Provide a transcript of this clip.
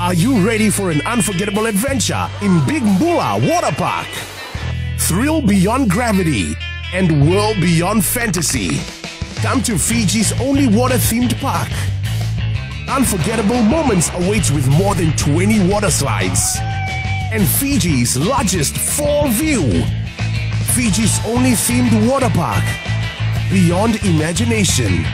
Are you ready for an unforgettable adventure in Big Bula Water Park? Thrill beyond gravity and world beyond fantasy. Come to Fiji's only water themed park. Unforgettable moments awaits with more than 20 water slides and Fiji's largest fall view. Fiji's only themed water park. Beyond imagination.